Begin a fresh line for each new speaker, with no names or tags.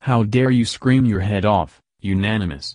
How dare you scream your head off, unanimous.